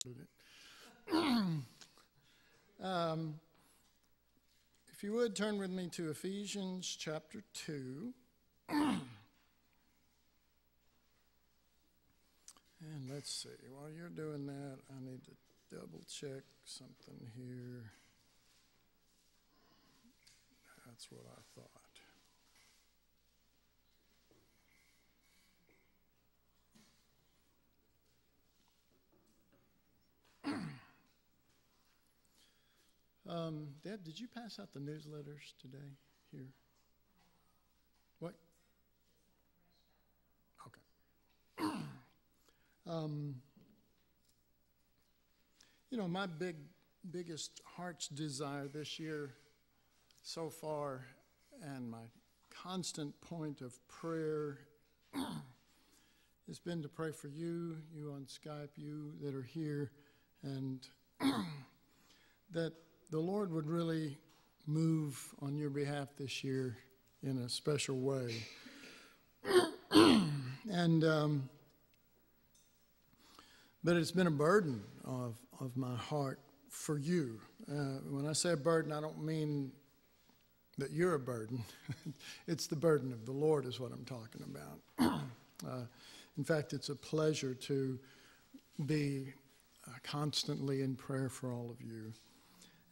um, if you would turn with me to Ephesians chapter 2. and let's see, while you're doing that, I need to double check something here. That's what I thought. Um, Deb, did you pass out the newsletters today here? What? Okay. um, you know, my big, biggest heart's desire this year so far, and my constant point of prayer has been to pray for you, you on Skype, you that are here, and that the Lord would really move on your behalf this year in a special way. and, um, but it's been a burden of, of my heart for you. Uh, when I say a burden, I don't mean that you're a burden. it's the burden of the Lord, is what I'm talking about. uh, in fact, it's a pleasure to be uh, constantly in prayer for all of you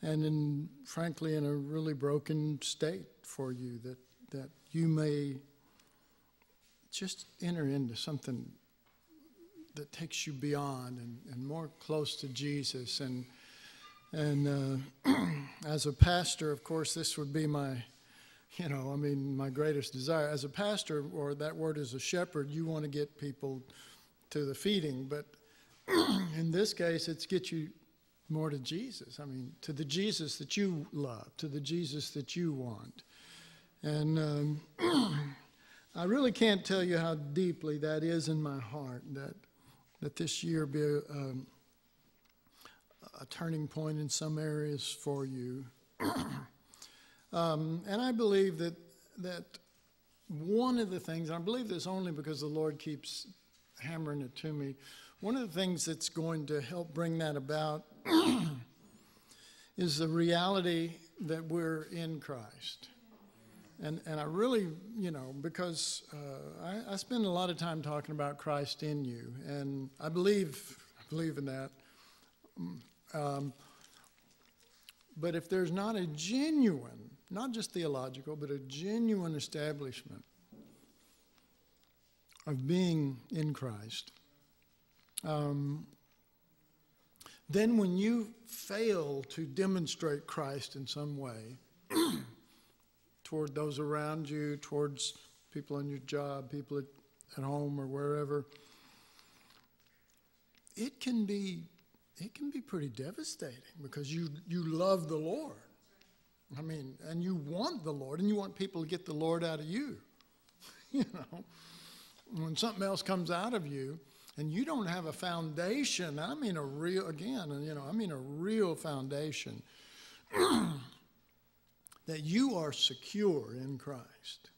and in frankly in a really broken state for you that that you may just enter into something that takes you beyond and, and more close to Jesus. And and uh, as a pastor of course this would be my you know I mean my greatest desire. As a pastor or that word is a shepherd you want to get people to the feeding. But in this case it's get you more to Jesus. I mean, to the Jesus that you love, to the Jesus that you want. And um, I really can't tell you how deeply that is in my heart that, that this year be a, um, a turning point in some areas for you. um, and I believe that, that one of the things, I believe this only because the Lord keeps hammering it to me, one of the things that's going to help bring that about is the reality that we're in Christ. And, and I really, you know, because uh, I, I, spend a lot of time talking about Christ in you, and I believe, I believe in that. Um, but if there's not a genuine, not just theological, but a genuine establishment of being in Christ, um, then, when you fail to demonstrate Christ in some way toward those around you, towards people on your job, people at, at home or wherever, it can be it can be pretty devastating because you you love the Lord. I mean, and you want the Lord, and you want people to get the Lord out of you. you know, when something else comes out of you, and you don't have a foundation, I mean a real, again, you know, I mean a real foundation, that you are secure in Christ,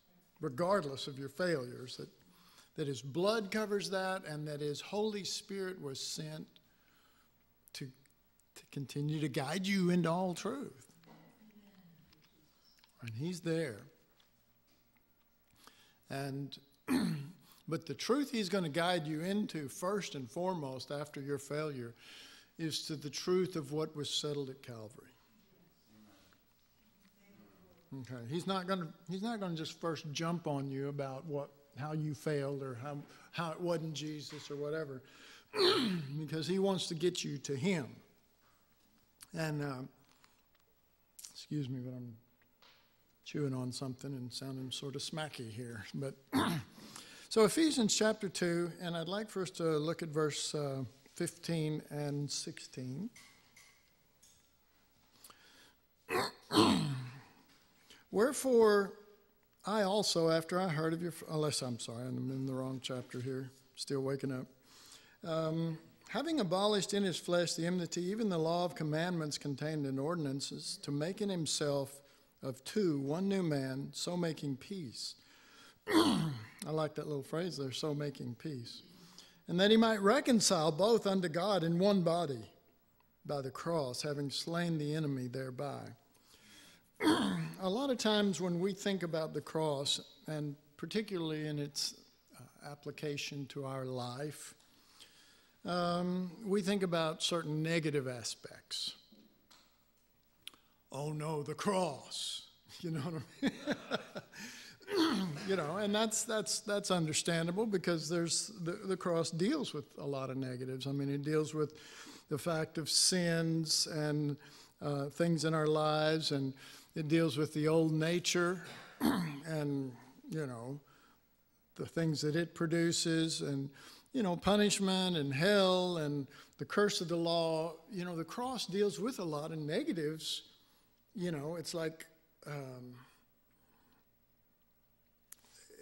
regardless of your failures, that, that His blood covers that, and that His Holy Spirit was sent to, to continue to guide you into all truth. And He's there. And But the truth he's going to guide you into, first and foremost, after your failure, is to the truth of what was settled at Calvary. Okay, he's not going to he's not going to just first jump on you about what how you failed or how how it wasn't Jesus or whatever, because he wants to get you to him. And uh, excuse me, but I'm chewing on something and sounding sort of smacky here, but. So, Ephesians chapter 2, and I'd like for us to look at verse uh, 15 and 16. Wherefore, I also, after I heard of your, unless I'm sorry, I'm in the wrong chapter here, still waking up. Um, having abolished in his flesh the enmity, even the law of commandments contained in ordinances, to make in himself of two one new man, so making peace I like that little phrase there, so making peace. and that he might reconcile both unto God in one body by the cross, having slain the enemy thereby. a lot of times when we think about the cross, and particularly in its uh, application to our life, um, we think about certain negative aspects. Oh no, the cross. You know what I mean? you know, and that's that's that's understandable because there's the, the cross deals with a lot of negatives. I mean, it deals with the fact of sins and uh, things in our lives, and it deals with the old nature and you know the things that it produces and you know punishment and hell and the curse of the law. You know, the cross deals with a lot of negatives. You know, it's like. Um,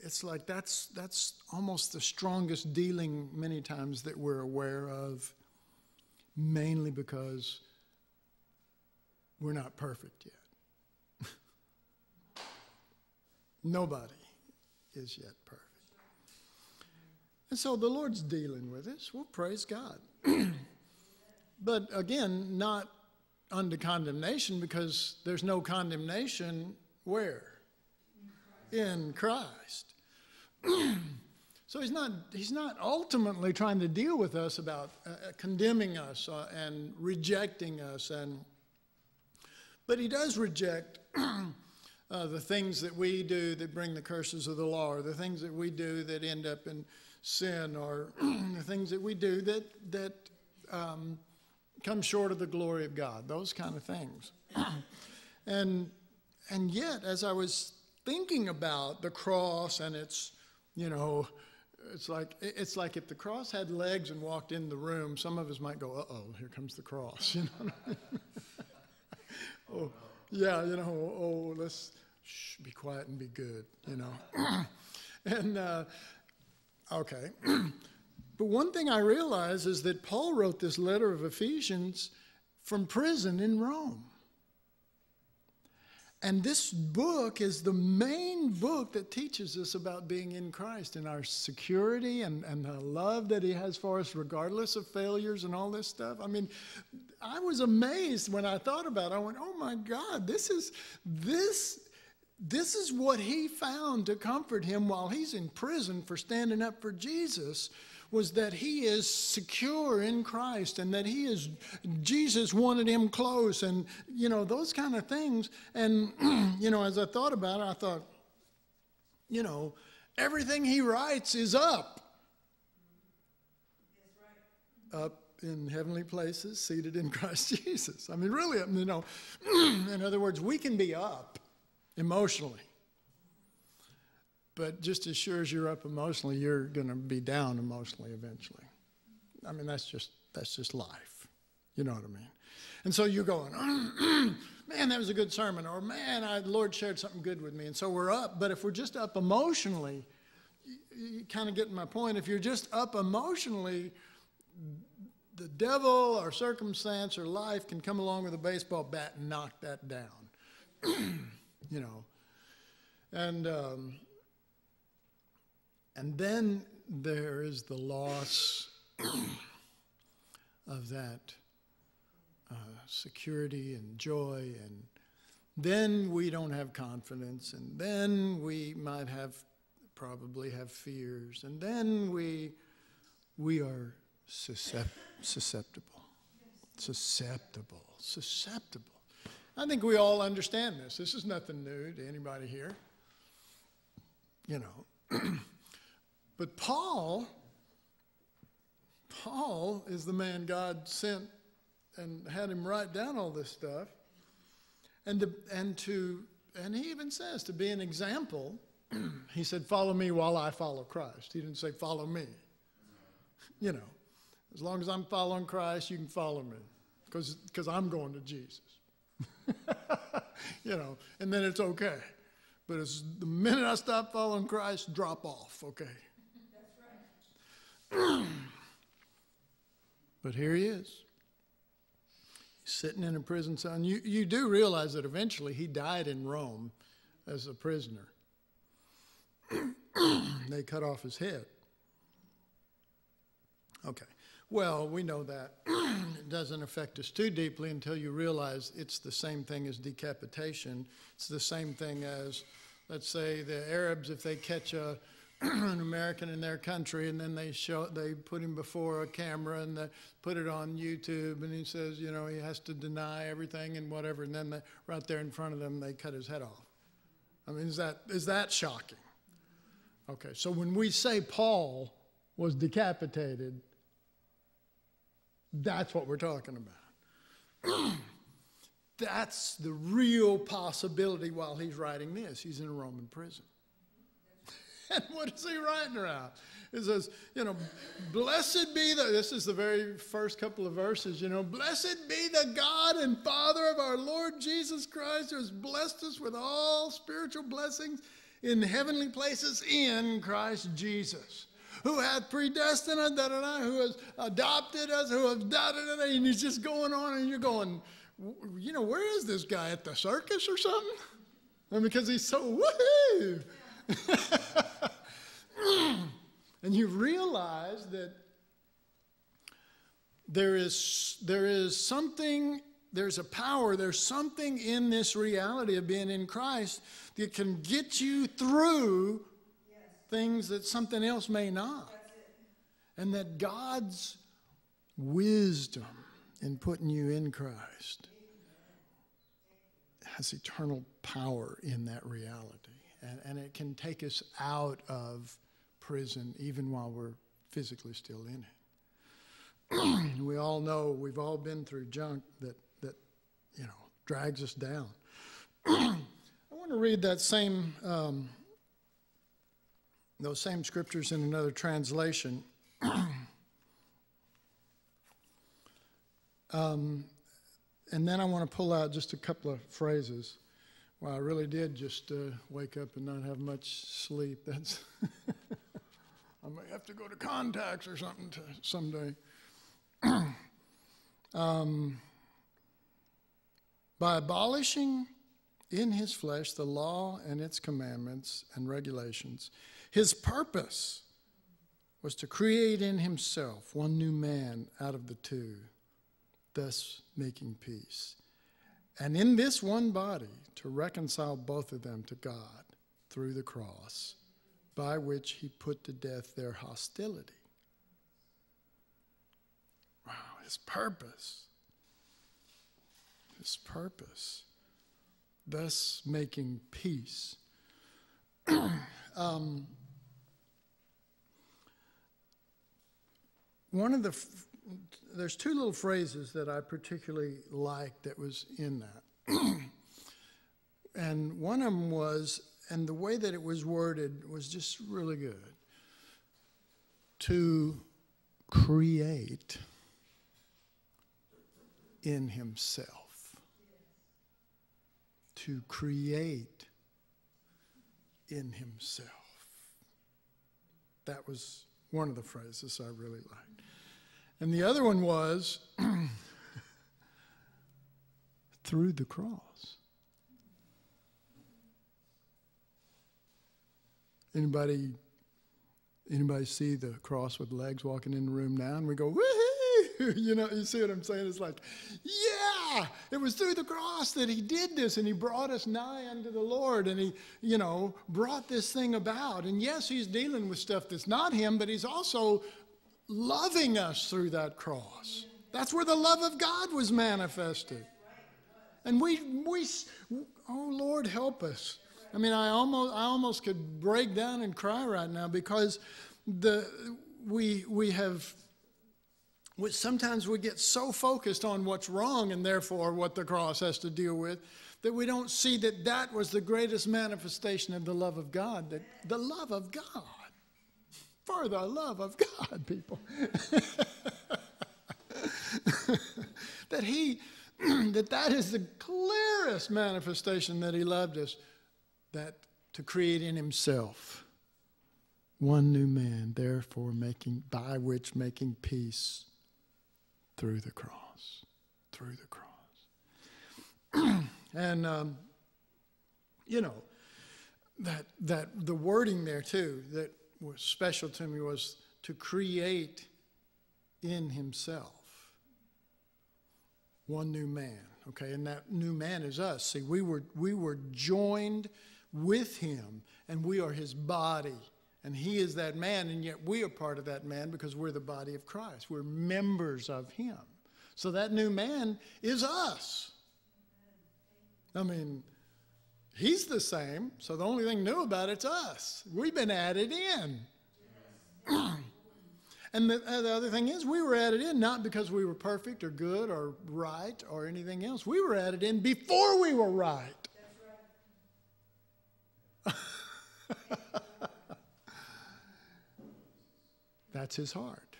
it's like that's that's almost the strongest dealing many times that we're aware of mainly because we're not perfect yet. Nobody is yet perfect. And so the lord's dealing with us well praise god. But again not under condemnation because there's no condemnation where in Christ. so he's not, he's not ultimately trying to deal with us about uh, uh, condemning us uh, and rejecting us. And, but he does reject uh, the things that we do that bring the curses of the law, or the things that we do that end up in sin, or the things that we do that, that um, come short of the glory of God, those kind of things. and, and yet, as I was thinking about the cross and it's, you know, it's like it's like if the cross had legs and walked in the room, some of us might go, "Uh oh, here comes the cross." You know. oh, yeah, you know. Oh, let's shh, be quiet and be good. You know. and uh, okay, but one thing I realize is that Paul wrote this letter of Ephesians from prison in Rome. And this book is the main book that teaches us about being in Christ and our security and, and the love that He has for us, regardless of failures and all this stuff. I mean, I was amazed when I thought about it. I went, oh my God, this is this. This is what he found to comfort him while he's in prison for standing up for Jesus was that he is secure in Christ and that he is, Jesus wanted him close and, you know, those kind of things. And, you know, as I thought about it, I thought, you know, everything he writes is up. Up in heavenly places, seated in Christ Jesus. I mean, really, you know, in other words, we can be up emotionally. But just as sure as you're up emotionally, you're going to be down emotionally eventually. I mean, that's just that's just life. You know what I mean? And so you're going, man, that was a good sermon, or man, I, the Lord shared something good with me. And so we're up. But if we're just up emotionally, you, you kind of get my point. If you're just up emotionally, the devil or circumstance or life can come along with a baseball bat and knock that down. you know. And um, and then there is the loss of that uh, security and joy. And then we don't have confidence. And then we might have, probably have fears. And then we, we are susceptible. Susceptible. Susceptible. I think we all understand this. This is nothing new to anybody here. You know. But Paul, Paul is the man God sent and had him write down all this stuff. And to, and to and he even says to be an example, he said, Follow me while I follow Christ. He didn't say, Follow me. You know, as long as I'm following Christ, you can follow me because because I'm going to Jesus. you know, and then it's okay. But it's the minute I stop following Christ, drop off, okay? but here he is. He's sitting in a prison cell. And you, you do realize that eventually he died in Rome as a prisoner. they cut off his head. Okay. Well, we know that it doesn't affect us too deeply until you realize it's the same thing as decapitation. It's the same thing as, let's say, the Arabs, if they catch a, an American in their country and then they show they put him before a camera and they put it on YouTube and he says, you know, he has to deny everything and whatever, and then the, right there in front of them they cut his head off. I mean, is that is that shocking? Okay, so when we say Paul was decapitated, that's what we're talking about. That's the real possibility while he's writing this. He's in a Roman prison. And what is he writing around? It says, you know, blessed be the, this is the very first couple of verses, you know, blessed be the God and Father of our Lord Jesus Christ, who has blessed us with all spiritual blessings in heavenly places in Christ Jesus who hath predestined us, da, da, da, who has adopted us, who has da, da, da, da, and he's just going on, and you're going, you know, where is this guy at the circus or something? And because he's so woohoo. and you realize that there is, there is something, there's a power, there's something in this reality of being in Christ that can get you through things that something else may not. And that God's wisdom in putting you in Christ has eternal power in that reality. And, and it can take us out of prison even while we're physically still in it. we all know, we've all been through junk that, that you know, drags us down. I want to read that same um, those same scriptures in another translation. um, and then I want to pull out just a couple of phrases. Well, I really did just uh, wake up and not have much sleep. That's I may have to go to contacts or something to, someday. um, by abolishing in his flesh the law and its commandments and regulations, his purpose was to create in himself one new man out of the two, thus making peace. And in this one body to reconcile both of them to God through the cross, by which he put to death their hostility. Wow, his purpose. His purpose. Thus making peace. um, one of the, there's two little phrases that I particularly liked that was in that. and one of them was, and the way that it was worded was just really good to create in himself. To create in himself. That was one of the phrases I really liked. And the other one was through the cross. Anybody anybody see the cross with legs walking in the room now? And we go, woohoo! You know, you see what I'm saying? It's like, yeah, it was through the cross that he did this and he brought us nigh unto the Lord and he, you know, brought this thing about. And yes, he's dealing with stuff that's not him, but he's also loving us through that cross. That's where the love of God was manifested. And we, we, oh Lord, help us. I mean, I almost, I almost could break down and cry right now because the, we, we have, sometimes we get so focused on what's wrong and therefore what the cross has to deal with that we don't see that that was the greatest manifestation of the love of God, that the love of God for the love of God, people. that he that that is the clearest manifestation that he loved us that to create in himself one new man therefore making by which making peace through the cross through the cross and um, you know that that the wording there too that was special to me was to create in himself one new man. Okay, and that new man is us. See, we were we were joined with him, and we are his body. And he is that man, and yet we are part of that man because we're the body of Christ. We're members of him. So that new man is us. I mean, he's the same, so the only thing new about it's us. We've been added in. and the, uh, the, other thing is, we were added in not because we were perfect or good or right or anything else. We were added in before we were right. That's his heart.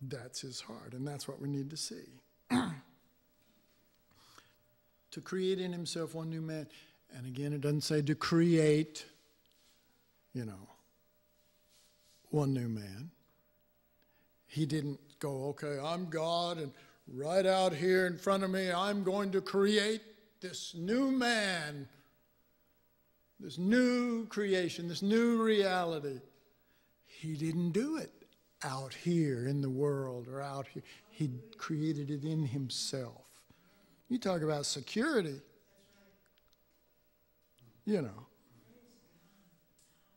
That's his heart, and that's what we need to see. to create in himself one new man. And again, it doesn't say to create, you know, one new man. He didn't go, okay, I'm God, and right out here in front of me, I'm going to create this new man, this new creation, this new reality. He didn't do it out here in the world or out here. He created it in himself. You talk about security. You know.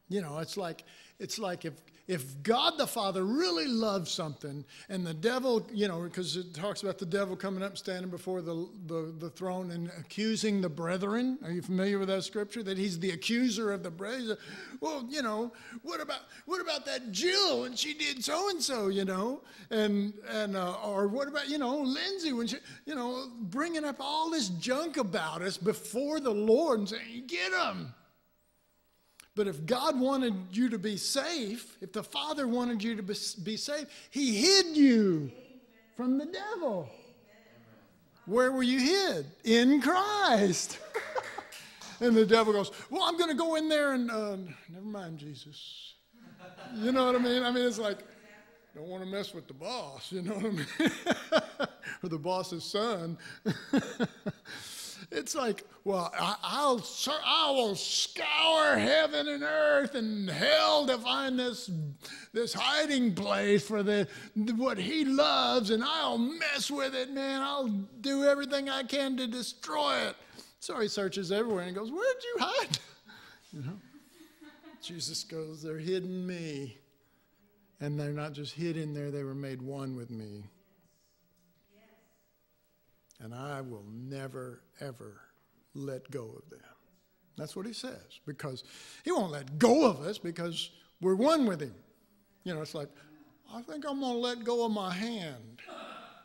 You know, it's like it's like if if God the Father really loves something and the devil, you know, because it talks about the devil coming up, standing before the, the, the, throne and accusing the brethren. Are you familiar with that scripture? That he's the accuser of the brethren. Well, you know, what about what about that Jill and she did so and so, you know, and and uh, or what about you know Lindsay when she, you know, bringing up all this junk about us before the Lord and saying, get them. But if God wanted you to be safe, if the Father wanted you to be safe, He hid you from the devil. Where were you hid? In Christ. and the devil goes, Well, I'm going to go in there and, uh, never mind, Jesus. You know what I mean? I mean, it's like, don't want to mess with the boss, you know what I mean? or the boss's son. It's like, well, I, will I will scour heaven and earth and hell to find this, this hiding place for the, what he loves, and I'll mess with it, man. I'll do everything I can to destroy it. So he searches everywhere and goes, Where'd you hide? You know? Jesus goes, They're hidden me. And they're not just hid in there, they were made one with me and I will never, ever let go of them. That's what he says, because he won't let go of us because we're one with him. You know, it's like, I think I'm going to let go of my hand.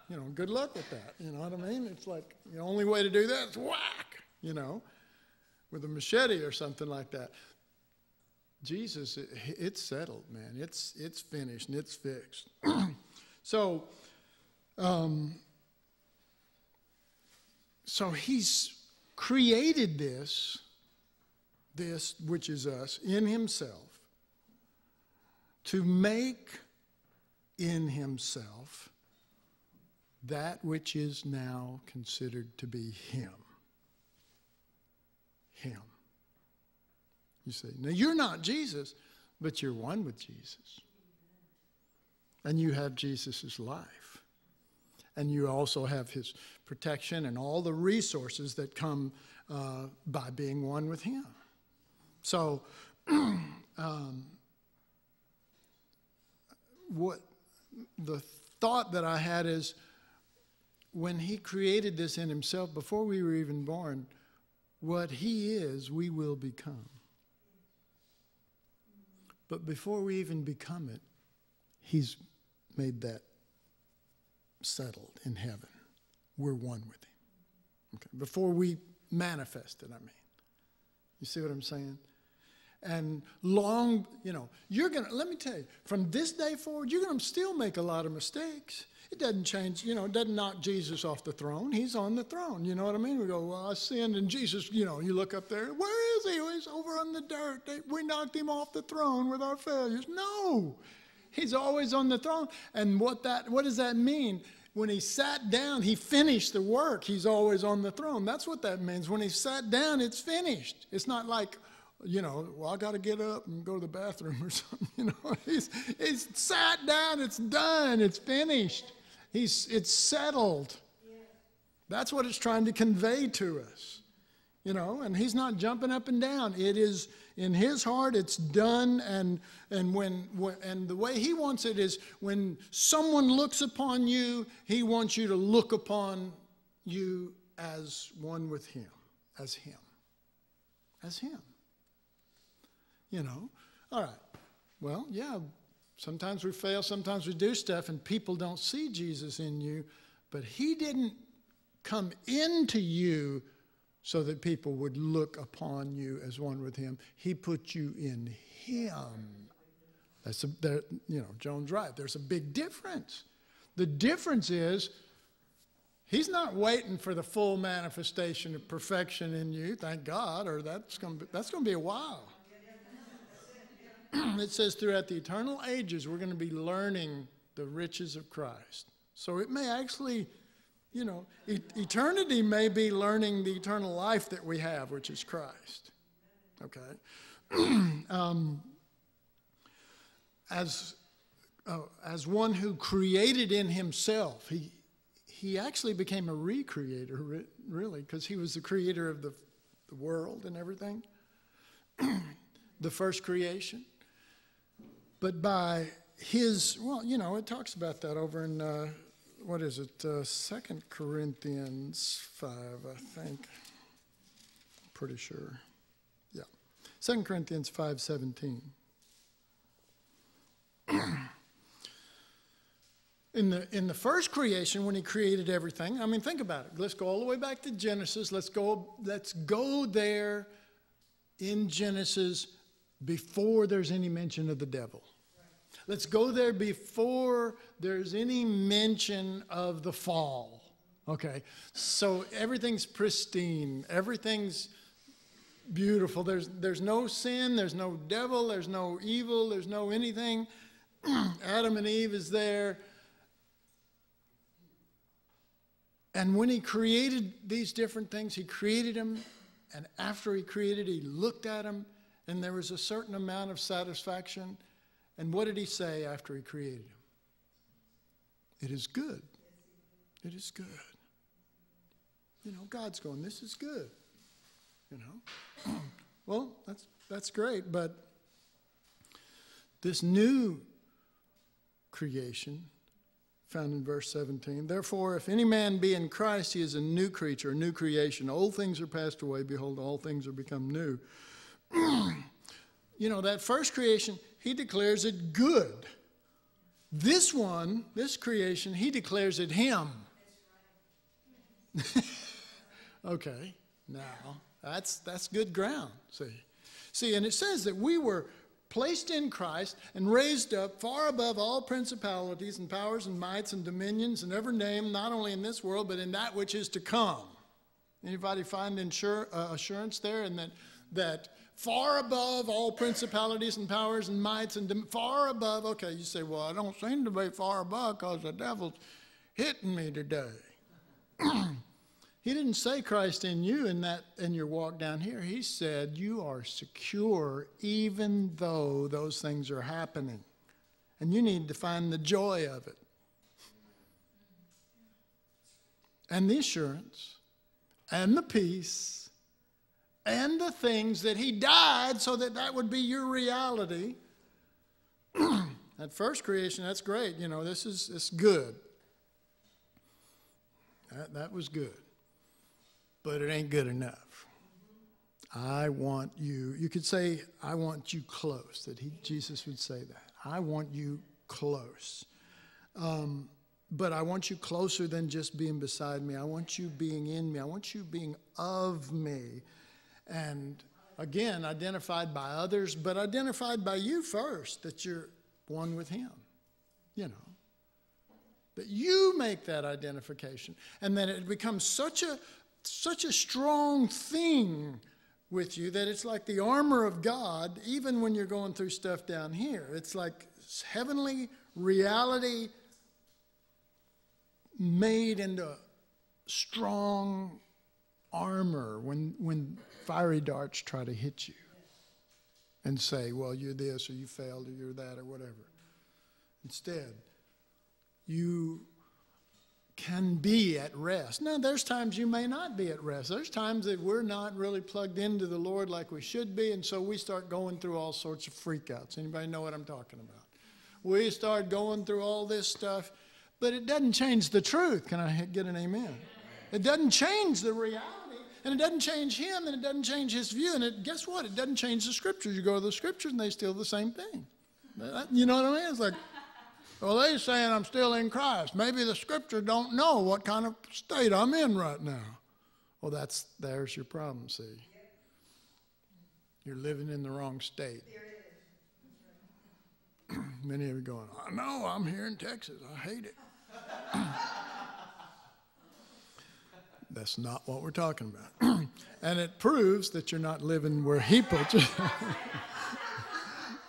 You know, good luck with that. You know what I mean? It's like the only way to do that is whack, you know, with a machete or something like that. Jesus, it, it's settled, man. It's, it's finished and it's fixed. so, um, so he's created this, this which is us, in himself, to make in himself that which is now considered to be him. Him. You see, now you're not Jesus, but you're one with Jesus. And you have Jesus' life and you also have his protection and all the resources that come uh, by being one with him. So, um, what the thought that I had is when he created this in himself, before we were even born, what he is, we will become. But before we even become it, he's made that settled in heaven. We're one with Him. Okay. Before we manifest it, I mean. You see what I'm saying? And long, you know, you're going to, let me tell you, from this day forward, you're going to still make a lot of mistakes. It doesn't change, you know, it doesn't knock Jesus off the throne. He's on the throne. You know what I mean? We go, well, I sinned, and Jesus, you know, you look up there, where is he? He's over on the dirt. We knocked him off the throne with our failures. No, He's always on the throne. And what that what does that mean? When he sat down, he finished the work. He's always on the throne. That's what that means. When he sat down, it's finished. It's not like, you know, well, I got to get up and go to the bathroom or something. You know, he's, he's sat down, it's done, it's finished, he's, it's settled. That's what it's trying to convey to us. You know, and he's not jumping up and down. It is in his heart, it's done. And, and, when, and the way he wants it is when someone looks upon you, he wants you to look upon you as one with him, as him, as him. You know, all right. Well, yeah, sometimes we fail, sometimes we do stuff, and people don't see Jesus in you, but he didn't come into you so that people would look upon you as one with him. He put you in him. That's a, there, you know, Joan's right. There's a big difference. The difference is he's not waiting for the full manifestation of perfection in you, thank God, or that's going to be, that's going to be a while. it says throughout the eternal ages, we're going to be learning the riches of Christ. So it may actually you know, e- eternity may be learning the eternal life that we have, which is Christ. Okay? um, as, uh, as one who created in himself, he, he actually became a recreator, really, because he was the creator of the, the world and everything, the first creation. But by his, well, you know, it talks about that over in. Uh, what is it? Uh, Second Corinthians five, I think. pretty sure. Yeah, Second Corinthians five seventeen. in the in the first creation, when He created everything, I mean, think about it. Let's go all the way back to Genesis. Let's go. Let's go there in Genesis before there's any mention of the devil. Let's go there before there's any mention of the fall. Okay, so everything's pristine, everything's beautiful. There's, there's no sin, there's no devil, there's no evil, there's no anything. Adam and Eve is there. And when he created these different things, he created them, and after he created, he looked at them, and there was a certain amount of satisfaction and what did he say after he created him? It is good. It is good. You know, God's going, this is good. You know? well, that's, that's great, but this new creation, found in verse 17, therefore, if any man be in Christ, he is a new creature, a new creation. Old things are passed away. Behold, all things are become new. you know, that first creation, he declares it good. This one, this creation, he declares it him. okay, now that's that's good ground. See, see, and it says that we were placed in Christ and raised up far above all principalities and powers and mights and dominions and every name, not only in this world but in that which is to come. Anybody find insur- uh, assurance there, and that that far above all principalities and powers and mights and far above. Okay, you say, well, I don't seem to be far above because the devil's hitting me today. he didn't say Christ in you in that in your walk down here. He said you are secure even though those things are happening. And you need to find the joy of it. And the assurance and the peace and the things that he died so that that would be your reality. that first creation, that's great. You know, this is it's good. That, that was good. But it ain't good enough. I want you, you could say, I want you close, that he, Jesus would say that. I want you close. Um, but I want you closer than just being beside me. I want you being in me. I want you being of me and again, identified by others, but identified by you first that you're one with Him. You know, that you make that identification, and then it becomes such a such a strong thing with you that it's like the armor of God, even when you're going through stuff down here. It's like heavenly reality made into strong armor when, when fiery darts try to hit you. and say, well, you're this or you failed or you're that or whatever. Instead, you can be at rest. Now, there's times you may not be at rest. There's times that we're not really plugged into the Lord like we should be, and so we start going through all sorts of freakouts. Anybody know what I'm talking about? We start going through all this stuff, but it doesn't change the truth. Can I get an amen? It doesn't change the reality, and it doesn't change Him, and it doesn't change His view, and it, guess what? It doesn't change the Scriptures. You go to the Scriptures, and they still the same thing. You know what I mean? It's like, well, they're saying I'm still in Christ. Maybe the scripture don't know what kind of state I'm in right now. Well, that's there's your problem, see. You're living in the wrong state. Many of you going, I know, I'm here in Texas. I hate it. That's not what we're talking about. and it proves that you're not living where he put you.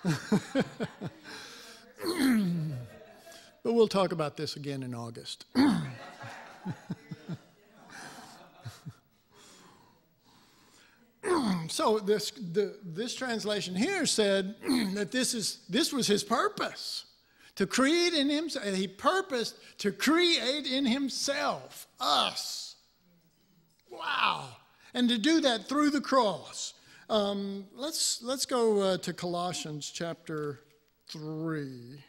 But we'll talk about this again in August. so this, the, this translation here said that this, is, this was his purpose to create in himself. He purposed to create in himself us. Wow. And to do that through the cross. Um, let's, let's go uh, to Colossians chapter 3.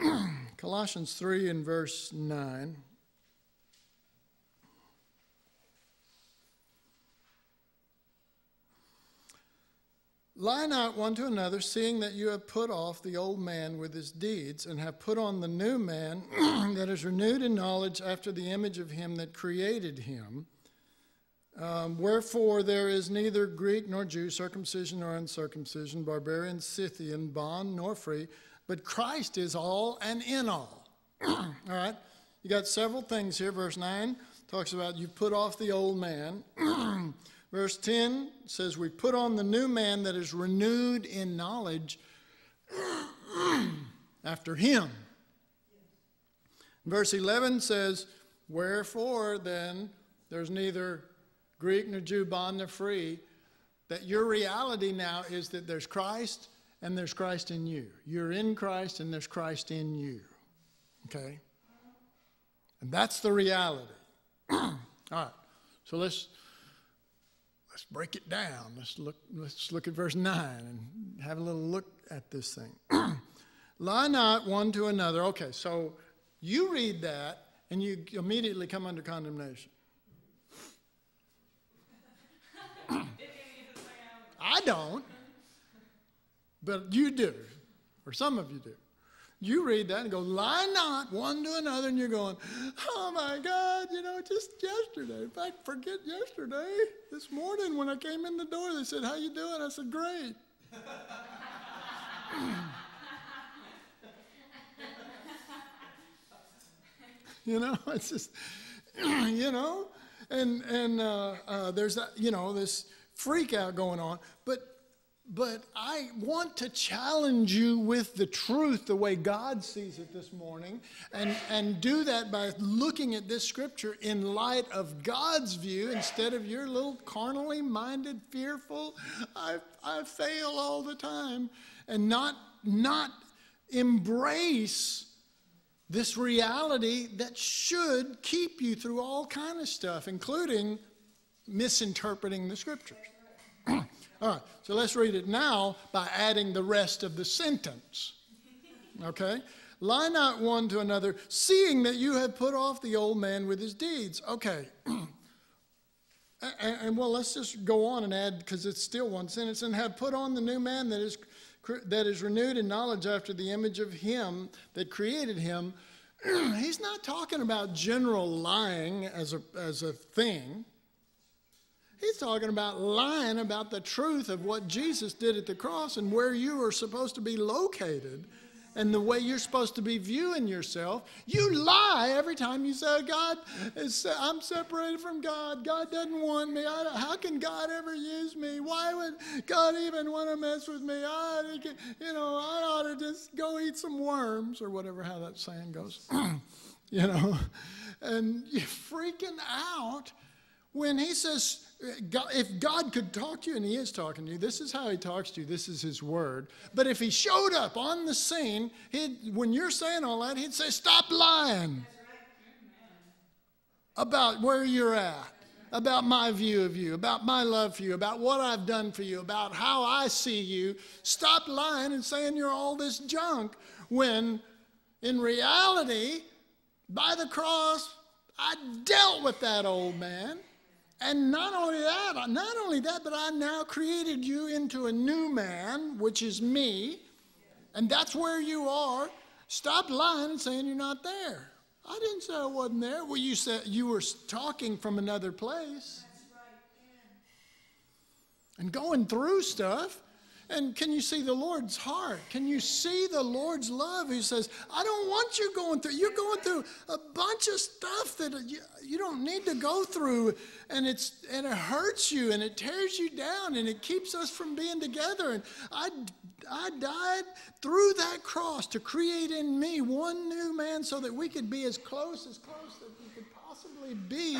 Colossians 3 and verse 9. Lie not one to another, seeing that you have put off the old man with his deeds, and have put on the new man that is renewed in knowledge after the image of him that created him. Um, Wherefore there is neither Greek nor Jew, circumcision nor uncircumcision, barbarian, Scythian, bond nor free but Christ is all and in all. all right? You got several things here. Verse 9 talks about you put off the old man. Verse 10 says, We put on the new man that is renewed in knowledge after him. Verse 11 says, Wherefore then there's neither Greek nor Jew, bond nor free, that your reality now is that there's Christ and there's Christ in you. You're in Christ and there's Christ in you. Okay? And that's the reality. All right. So let's let's break it down. Let's look let's look at verse 9 and have a little look at this thing. Lie not one to another. Okay, so you read that and you immediately come under condemnation. I don't. But you do, or some of you do. You read that and go, lie not one to another, and you're going, oh my God, you know, just yesterday. In fact, forget yesterday. This morning when I came in the door, they said, how you doing? I said, great. you know, it's just, you know, and and uh, uh, there's that, you know, this freak out going on. But but I want to challenge you with the truth the way God sees it this morning, and, and do that by looking at this scripture in light of God's view instead of your little carnally minded, fearful, I, I fail all the time, and not, not embrace this reality that should keep you through all kind of stuff, including misinterpreting the scriptures. All right, so let's read it now by adding the rest of the sentence. Okay? Lie not one to another, seeing that you have put off the old man with his deeds. Okay. and, and, well, let's just go on and add, because it's still one sentence, and have put on the new man that is, that is renewed in knowledge after the image of him that created him. He's not talking about general lying as a, as a thing. He's talking about lying about the truth of what Jesus did at the cross and where you are supposed to be located and the way you're supposed to be viewing yourself. You lie every time you say, God, I'm separated from God. God doesn't want me. how can God ever use me? Why would God even want to mess with me? I, you know, I ought to just go eat some worms or whatever, how that saying goes. you know, and you're freaking out when he says, if God could talk to you, and he is talking to you, this is how he talks to you, this is his word. But if he showed up on the scene, when you're saying all that, he'd say, Stop lying about where you're at, about my view of you, about my love for you, about what I've done for you, about how I see you. Stop lying and saying you're all this junk when in reality, by the cross, I dealt with that old man. And not only that, not only that, but I now created you into a new man, which is me. And that's where you are. Stop lying and saying you're not there. I didn't say I wasn't there. Well, you said you were talking from another place. And going through stuff. And can you see the Lord's heart? Can you see the Lord's love? He says, I don't want you going through. You're going through a bunch of stuff that you, you don't need to go through. And, it's, and it hurts you and it tears you down and it keeps us from being together. And I, I died through that cross to create in me one new man so that we could be as close, as close as we could possibly be.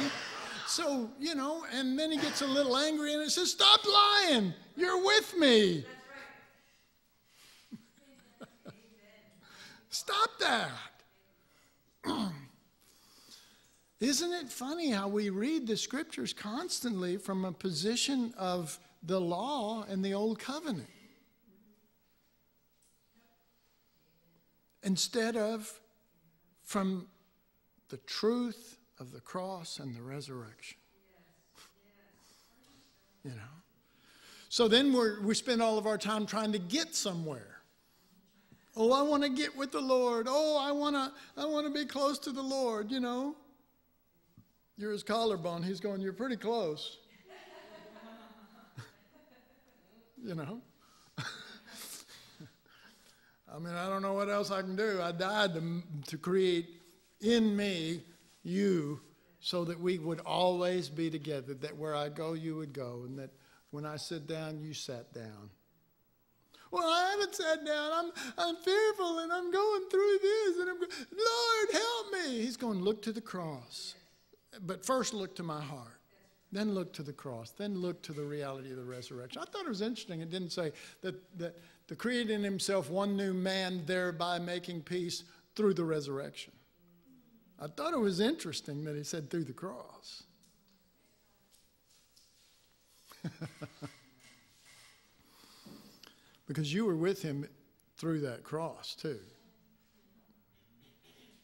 So, you know, and then he gets a little angry and he says, Stop lying. You're with me. Stop that. Isn't it funny how we read the scriptures constantly from a position of the law and the old covenant? Instead of from the truth of the cross and the resurrection. You know? So then we we spend all of our time trying to get somewhere. Oh, I want to get with the Lord. Oh, I want to I want to be close to the Lord, you know. You're his collarbone. He's going, You're pretty close. you know. I mean, I don't know what else I can do. I died to, to create in me you so that we would always be together, that where I go, you would go, and that when I sit down, you sat down. Well, I haven't sat down. I'm, I'm fearful and I'm going through this. And I'm Lord, help me. He's going, look to the cross. But first, look to my heart. Then look to the cross. Then look to the reality of the resurrection. I thought it was interesting. It didn't say that, that the creating himself one new man, thereby making peace through the resurrection. I thought it was interesting that he said through the cross. because you were with him through that cross, too.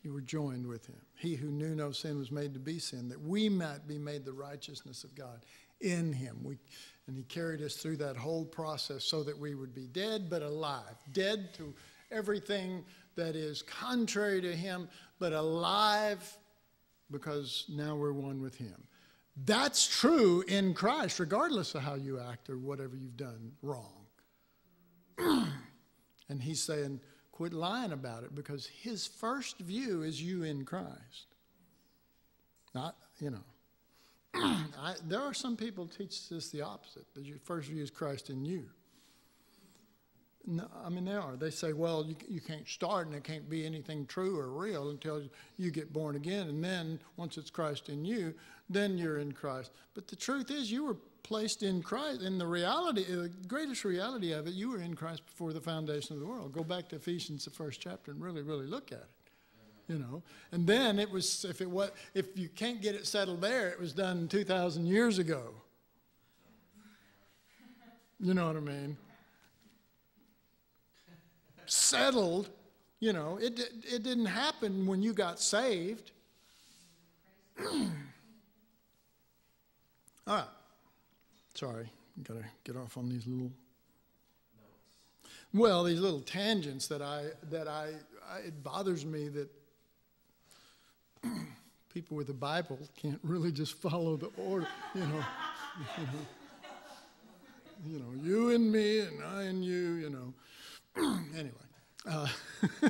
You were joined with him. He who knew no sin was made to be sin, that we might be made the righteousness of God in him. We, and he carried us through that whole process so that we would be dead but alive, dead to everything that is contrary to him, but alive because now we're one with him. That's true in Christ, regardless of how you act or whatever you've done wrong. and he's saying, quit lying about it because his first view is you in Christ. Not, you know. I, there are some people teach this the opposite, that your first view is Christ in you. No, I mean, they are. They say, well, you, you can't start and it can't be anything true or real until you get born again. And then once it's Christ in you, then you're in Christ. But the truth is, you were placed in Christ. In the reality, the greatest reality of it, you were in Christ before the foundation of the world. Go back to Ephesians, the first chapter, and really, really look at it. You know, and then it was if it was if you can't get it settled there, it was done two thousand years ago. You know what I mean? settled. You know, it, it didn't happen when you got saved. All right. Sorry, got to get off on these little. Well, these little tangents that I that I, I it bothers me that people with the Bible can't really just follow the order. You know, you know, you know, you and me and I and you. You know, anyway, uh,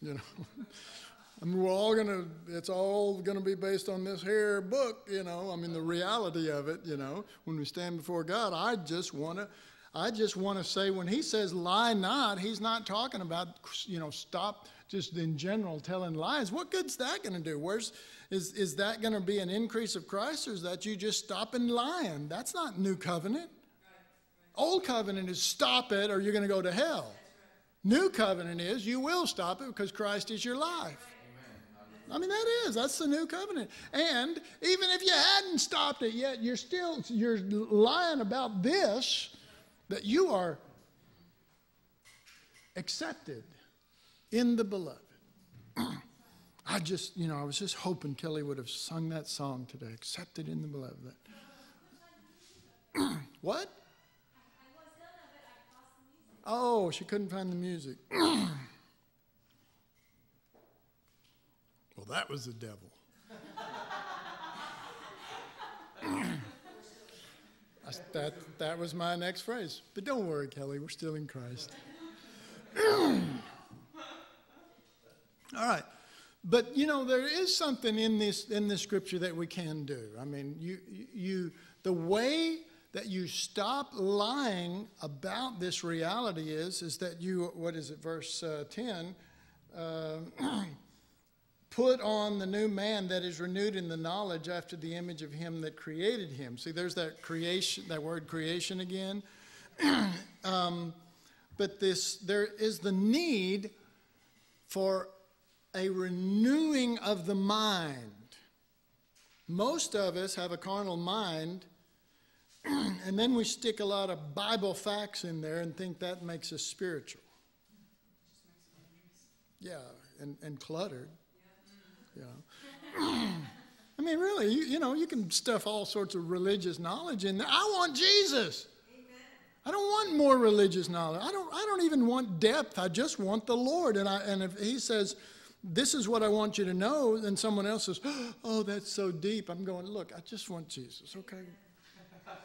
you know, I mean, we're all gonna. It's all gonna be based on this here book. You know, I mean, the reality of it. You know, when we stand before God, I just wanna. I just want to say when he says lie not, he's not talking about, you know, stop just in general telling lies. What good's that going to do? Where's, is, is that going to be an increase of Christ or is that you just stopping lying? That's not new covenant. Old covenant is stop it or you're going to go to hell. New covenant is you will stop it because Christ is your life. I mean that is that's the new covenant. And even if you hadn't stopped it yet, you're still you're lying about this that you are accepted in the beloved. I just, you know, I was just hoping Kelly would have sung that song today, accepted in the beloved. what? Oh, she couldn't find the music. well, was the devil. that, that was my next phrase. But don't worry, Kelly, we're still in Christ. All right. But you know, there is something in this in this scripture that we can do. I mean, you you the way that you stop lying about this reality is is that you what is it verse uh, 10 uh, put on the new man that is renewed in the knowledge after the image of him that created him see there's that creation that word creation again um, but this there is the need for a renewing of the mind. Most of us have a carnal mind, and then we stick a lot of Bible facts in there and think that makes us spiritual. Yeah, and, and cluttered. Yeah. I mean, really, you, you know, you can stuff all sorts of religious knowledge in there. I want Jesus. Amen. I don't want more religious knowledge. I don't, I don't even want depth. I just want the Lord. And, I, and if he says, this is what I want you to know, and someone else says, oh, that's so deep. I'm going, look, I just want Jesus, okay?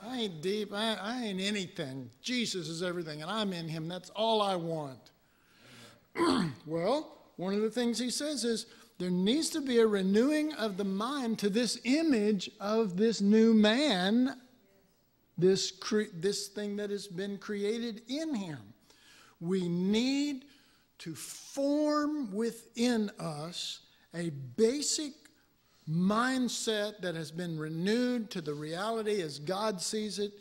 I ain't deep. I, I ain't anything. Jesus is everything, and I'm in him. That's all I want. well, one of the things he says is there needs to be a renewing of the mind to this image of this new man, this, cre- this thing that has been created in him. We need to form within us a basic mindset that has been renewed to the reality as God sees it.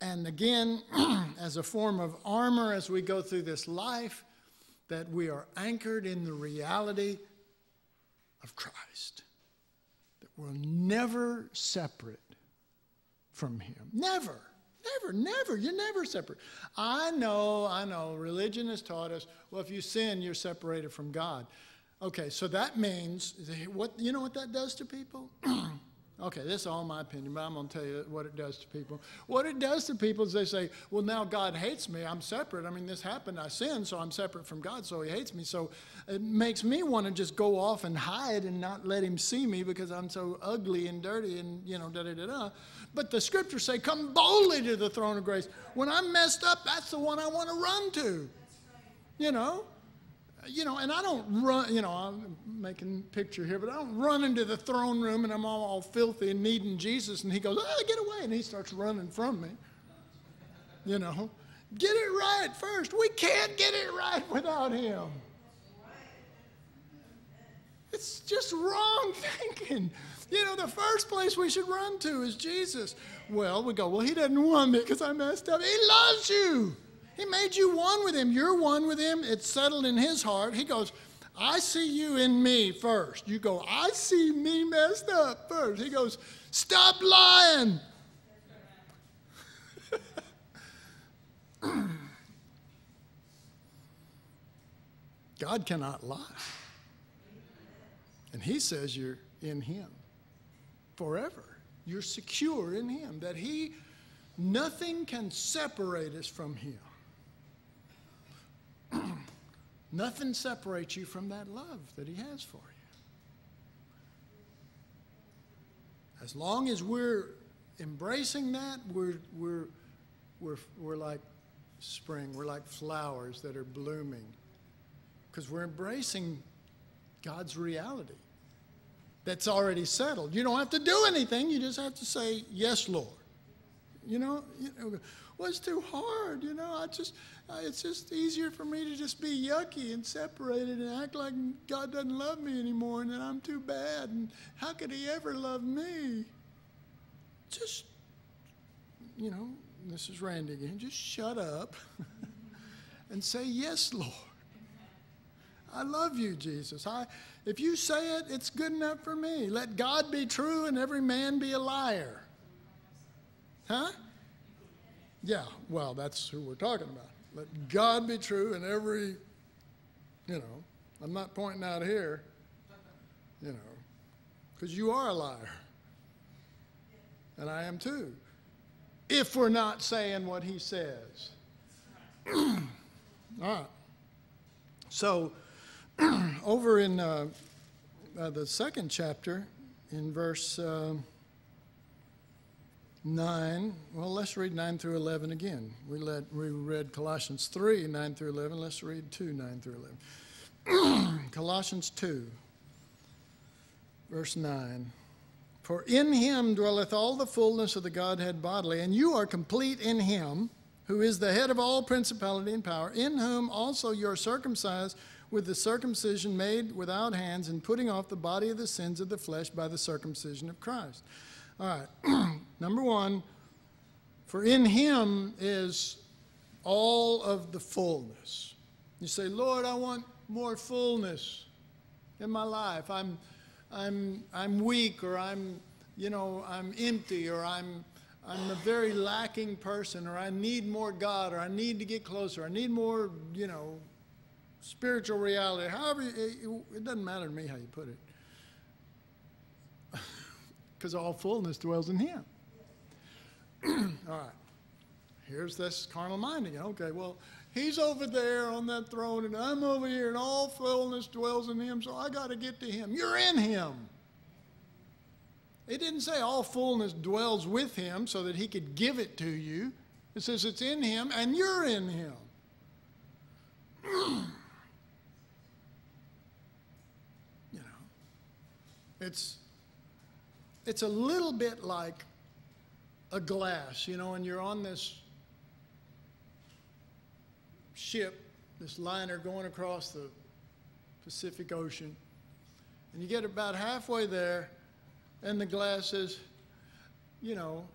And again, as a form of armor as we go through this life, that we are anchored in the reality of Christ. That we're never separate from Him. Never. Never, never. You're never separate. I know, I know. Religion has taught us, well, if you sin, you're separated from God. Okay, so that means, what you know what that does to people? okay, this is all my opinion, but I'm going to tell you what it does to people. What it does to people is they say, well, now God hates me. I'm separate. I mean, this happened. I sinned, so I'm separate from God, so he hates me. So it makes me want to just go off and hide and not let him see me because I'm so ugly and dirty and, you know, da da da da. But the scriptures say, come boldly to the throne of grace. When I'm messed up, that's the one I want to run to. You know? You know, and I don't run, you know, I'm making picture here, but I don't run into the throne room and I'm all, all filthy and needing Jesus and he goes, oh, get away. And he starts running from me. You know? Get it right first. We can't get it right without him. It's just wrong thinking. You know, the first place we should run to is Jesus. Well, we go, well, he doesn't want me because I messed up. He loves you. He made you one with him. You're one with him. It's settled in his heart. He goes, I see you in me first. You go, I see me messed up first. He goes, stop lying. God cannot lie. And he says you're in him forever. You're secure in Him, that He, nothing can separate us from Him. nothing separates you from that love that He has for you. As long as we're embracing that, we're, we're, we're, we're like spring, we're like flowers that are blooming because we're embracing God's reality that's already settled. You don't have to do anything, you just have to say, Yes, Lord. You know, you know, well, it's too hard. You know, I just, uh, it's just easier for me to just be yucky and separated and act like God doesn't love me anymore and that I'm too bad. And how could He ever love me? Just, you know, this is Randy again. Just shut up and say, Yes, Lord. I love you, Jesus. I, if you say it, it's good enough for me. Let God be true and every man be a liar. Huh? Yeah, well, that's who we're talking about. Let God be true in every, you know, I'm not pointing out here, you know, because you are a liar. And I am too. If we're not saying what he says. All right. So, over in uh, uh, the second chapter, in verse uh, 9, well, let's read 9 through 11 again. We, let, we read Colossians 3, 9 through 11. Let's read 2, 9 through 11. Colossians 2, verse 9. For in him dwelleth all the fullness of the Godhead bodily, and you are complete in him, who is the head of all principality and power, in whom also you are circumcised with the circumcision made without hands, and putting off the body of the sins of the flesh by the circumcision of Christ. All right, number one, for in him is all of the fullness. You say, Lord, I want more fullness in my life. I'm I'm, I'm weak or I'm, you know, I'm empty or I'm, I'm a very lacking person or I need more God or I need to get closer. I need more, you know, spiritual reality. However, it, it doesn't matter to me how you put it. Because all fullness dwells in Him. all right. Here's this carnal mind again. Okay, well, He's over there on that throne, and I'm over here, and all fullness dwells in him, so I got to get to him. You're in him. It didn't say all fullness dwells with him so that he could give it to you. It says it's in him, and you're in him. you know, it's, it's a little bit like a glass, you know, and you're on this ship, this liner going across the Pacific Ocean. And you get about halfway there, and the glass says, you know,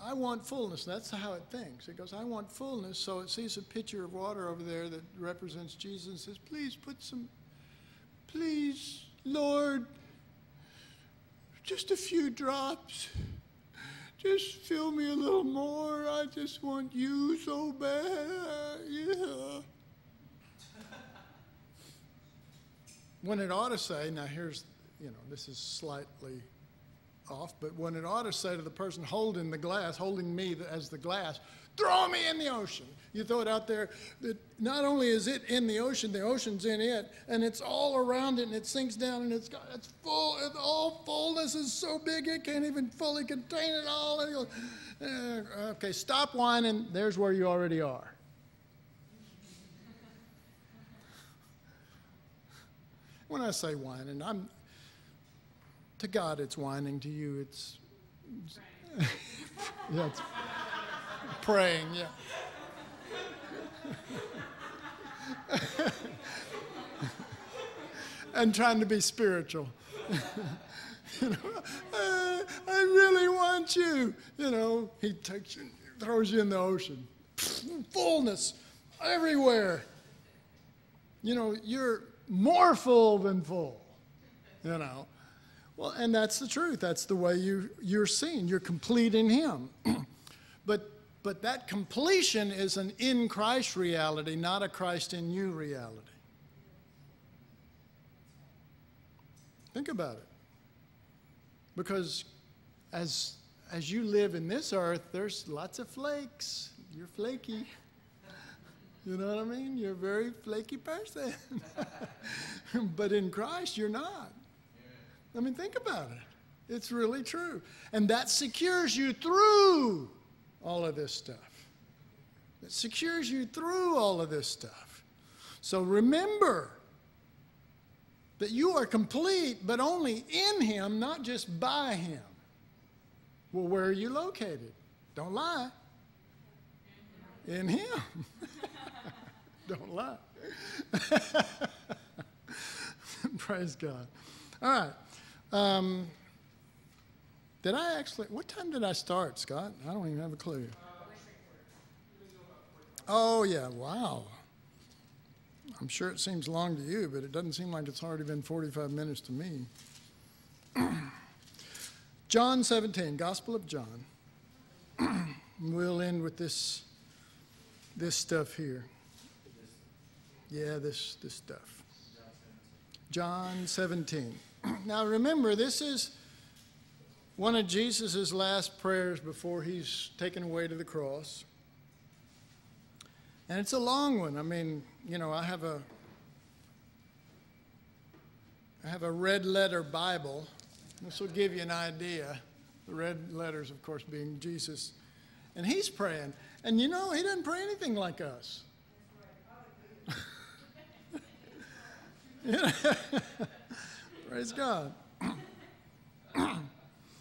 I want fullness. That's how it thinks. It goes, I want fullness. So it sees a pitcher of water over there that represents Jesus and says, Please put some, please, Lord, just a few drops. Just fill me a little more. I just want you so bad. Yeah. when it ought to say, now here's, you know, this is slightly off, but when it ought to say to the person holding the glass, holding me as the glass, throw me in the ocean. You throw it out there, that not only is it in the ocean, the ocean's in it, and it's all around it, and it sinks down, and it's got, it's full, and all fullness is so big it can't even fully contain it all. And goes, eh, okay, stop whining. There's where you already are. When I say whining, I'm to God it's whining. To you, it's yeah, it's praying. Yeah. and trying to be spiritual. you know, uh, I really want you. You know, he takes you, throws you in the ocean. Fullness everywhere. You know, you're more full than full. You know. Well, and that's the truth. That's the way you, you're seen. You're complete in Him. but that completion is an in Christ reality, not a Christ in you reality. Think about it. Because as, as you live in this earth, there's lots of flakes. You're flaky. You know what I mean? You're a very flaky person. but in Christ, you're not. I mean, think about it. It's really true. And that secures you through all of this stuff. It secures you through all of this stuff. So remember that you are complete, but only in Him, not just by Him. Well, where are you located? Don't lie. In Him. Don't lie. Praise God. All right. Um, did I actually, what time did I start, Scott? I don't even have a clue. Oh, yeah, wow. I'm sure it seems long to you, but it doesn't seem like it's already been 45 minutes to me. John 17, Gospel of John. we'll end with this, this stuff here. Yeah, this, this stuff. John 17. now remember, this is one of Jesus' last prayers before he's taken away to the cross. And it's a long one. I mean, you know, I have a I have a red letter Bible. This will give you an idea. The red letters, of course, being Jesus. And he's praying. And you know, he doesn't pray anything like us. Praise God.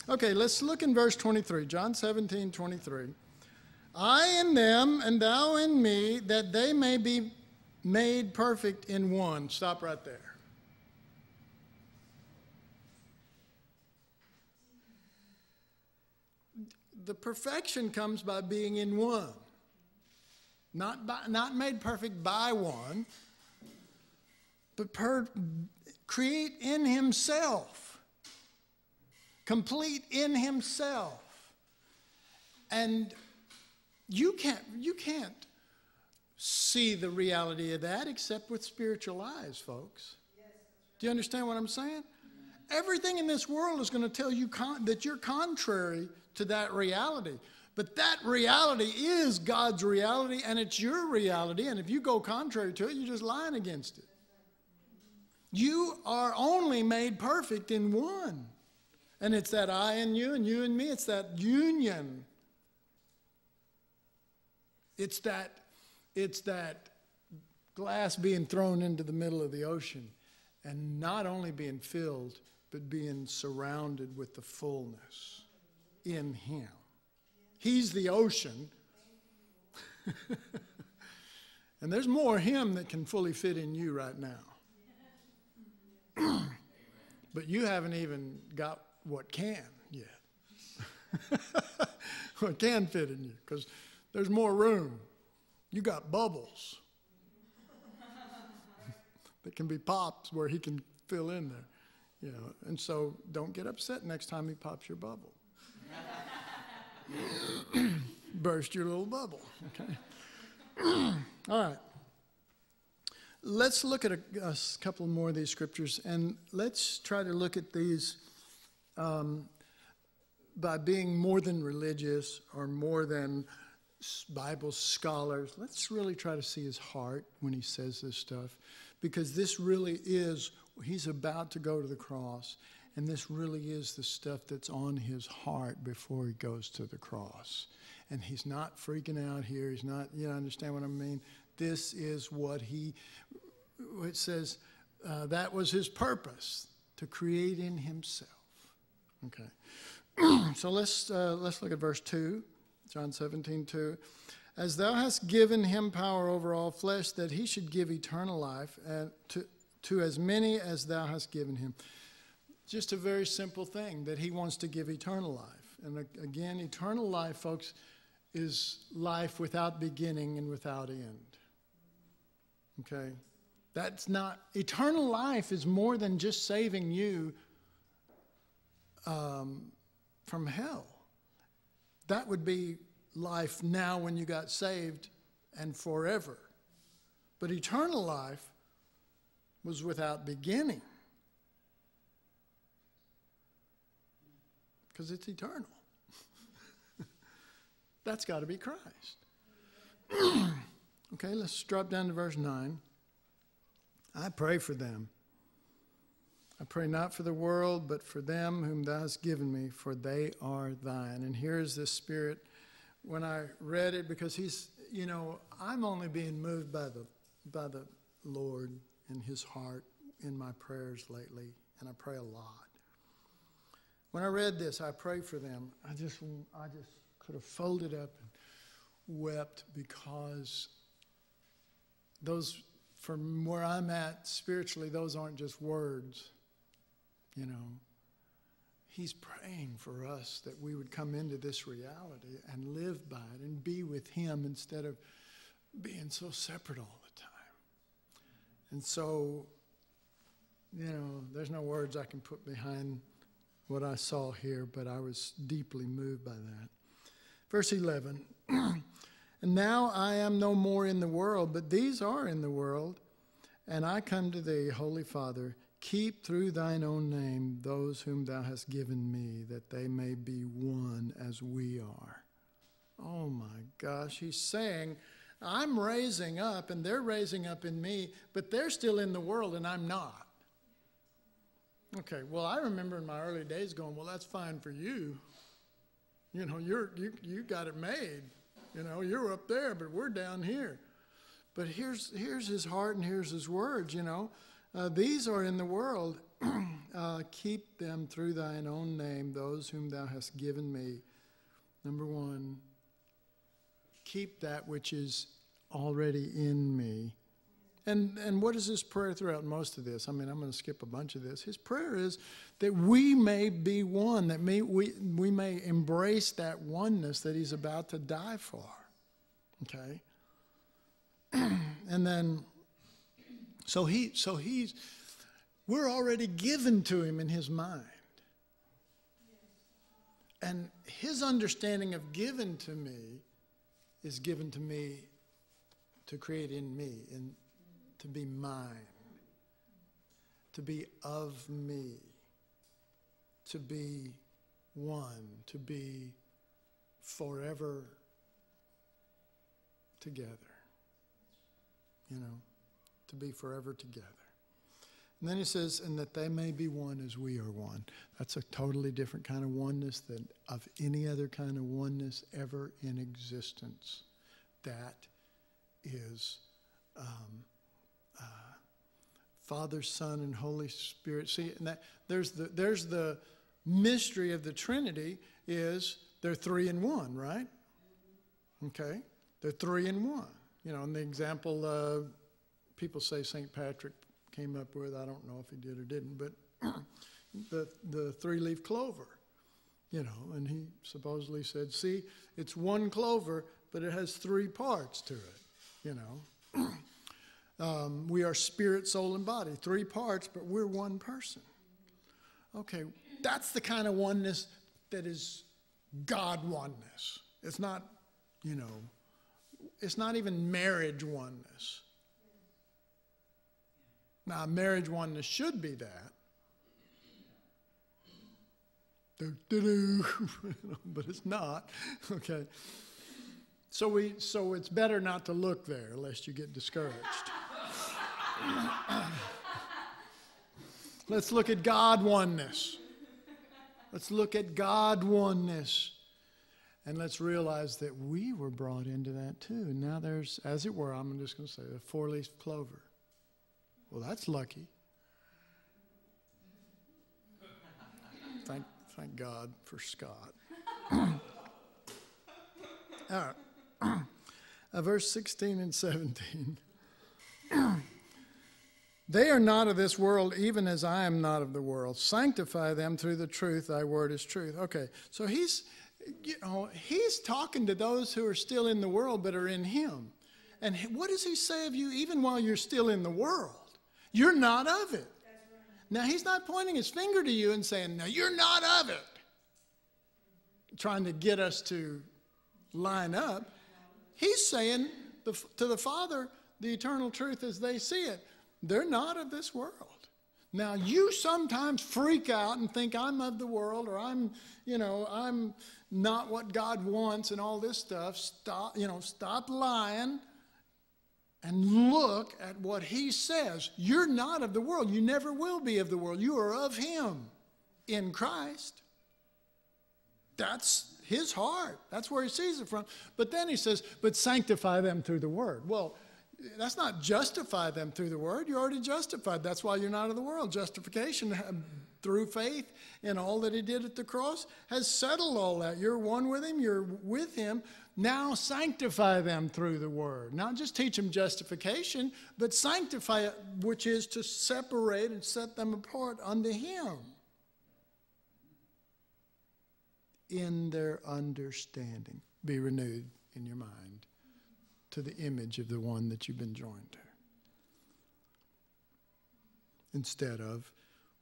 Okay, let's look in verse 23, John 17, 23. I in them, and thou in me, that they may be made perfect in one. Stop right there. The perfection comes by being in one. Not, by, not made perfect by one, but per, create in himself, complete in himself. And you can't, you can't see the reality of that except with spiritual eyes, folks. Do you understand what I'm saying? Everything in this world is going to tell you that you're contrary to that reality. But that reality is God's reality and it's your reality. And if you go contrary to it, you're just lying against it. You are only made perfect in one. And it's that I and you and you and me. It's that union. It's that, it's that glass being thrown into the middle of the ocean and not only being filled, but being surrounded with the fullness in Him. He's the ocean. and there's more Him that can fully fit in you right now. but you haven't even got what can yet. what can fit in you, because there's more room. You got bubbles that can be pops where he can fill in there. You know, and so don't get upset next time he pops your bubble. Burst your little bubble, okay? All right let's look at a, a, couple more of these scriptures and let's try to look at these um, by being more than religious or more than Bible scholars. Let's really try to see his heart when he says this stuff because this really is, he's about to go to the cross. And this really is the stuff that's on his heart before he goes to the cross. And he's not freaking out here. He's not, you know, understand what I mean? This is what he, it says, uh, that was his purpose to create in himself. Okay. so let's, uh, let's look at verse 2, John 17, 2. As thou hast given him power over all flesh, that he should give eternal life and to, to as many as thou hast given him. Just a very simple thing that he wants to give eternal life. And again, eternal life, folks, is life without beginning and without end. Okay? That's not, eternal life is more than just saving you um, from hell. That would be life now when you got saved and forever. But eternal life was without beginning because it's eternal. That's got to be Christ. Okay, let's drop down to verse 9. I pray for them. I pray not for the world, but for them whom thou hast given me, for they are thine. And here's this spirit when I read it, because he's, you know, I'm only being moved by the, by the Lord and his heart in my prayers lately, and I pray a lot. When I read this, I pray for them. I just, I just could have folded up and wept because those, from where I'm at spiritually, those aren't just words, you know. He's praying for us that we would come into this reality and live by it and be with Him instead of being so separate all the time. And so, you know, there's no words I can put behind what I saw here, but I was deeply moved by that. Verse 11 And now I am no more in the world, but these are in the world, and I come to thee, Holy Father. Keep through thine own name those whom thou hast given me, that they may be one as we are. Oh my gosh, he's saying, I'm raising up and they're raising up in me, but they're still in the world and I'm not. Okay, well, I remember in my early days going, well, that's fine for you. You know, you're, you, you got it made. You know, you're up there, but we're down here. But here's, here's his heart and here's his words, you know. Uh, these are in the world. uh, keep them through thine own name, those whom thou hast given me. Number one, keep that which is already in me. And, and what is his prayer throughout most of this? I mean, I'm going to skip a bunch of this. His prayer is that we may be one, that may, we, we may embrace that oneness that he's about to die for. Okay? and then, so he, so he's, we're already given to him in his mind. And his understanding of given to me is given to me to create in me, in, to be mine, to be of me, to be one, to be forever together. You know, to be forever together. And then he says, and that they may be one as we are one. That's a totally different kind of oneness than of any other kind of oneness ever in existence. That is um, uh, Father, Son, and Holy Spirit. See, and that there's the there's the mystery of the Trinity is they're three in one, right? Okay, they're three in one. You know, and the example uh, people say St. Patrick came up with. I don't know if he did or didn't, but the the three leaf clover. You know, and he supposedly said, "See, it's one clover, but it has three parts to it." You know, um, we are spirit, soul, and body, three parts, but we're one person. Okay, that's the kind of oneness that is God oneness. It's not, you know, it's not even marriage oneness. Now, marriage oneness should be that. but it's not. Okay. So, we, so it's better not to look there lest you get discouraged. Let's look at God oneness. Let's look at God oneness. And let's realize that we were brought into that too. Now there's, as it were, I'm just going to say, a four leaf clover. Well, that's lucky. Thank, thank God for Scott. All right. uh, verse 16 and 17. they are not of this world, even as I am not of the world. Sanctify them through the truth. Thy word is truth. Okay, so he's, you know, he's talking to those who are still in the world but are in him. And what does he say of you even while you're still in the world? You're not of it. Now, he's not pointing his finger to you and saying, No, you're not of it. Trying to get us to line up. He's saying to the Father the eternal truth as they see it. They're not of this world. Now, you sometimes freak out and think I'm of the world or I'm, you know, I'm not what God wants and all this stuff. Stop, you know, stop lying and look at what he says. You're not of the world. You never will be of the world. You are of him in Christ. That's his heart. That's where he sees it from. But then he says, but sanctify them through the word. Well, that's not justify them through the word. You're already justified. That's why you're not of the world. Justification through faith in all that he did at the cross has settled all that. You're one with him, you're with him. Now sanctify them through the word. Not just teach them justification, but sanctify it, which is to separate and set them apart unto him in their understanding. Be renewed in your mind to the image of the one that you've been joined to. Instead of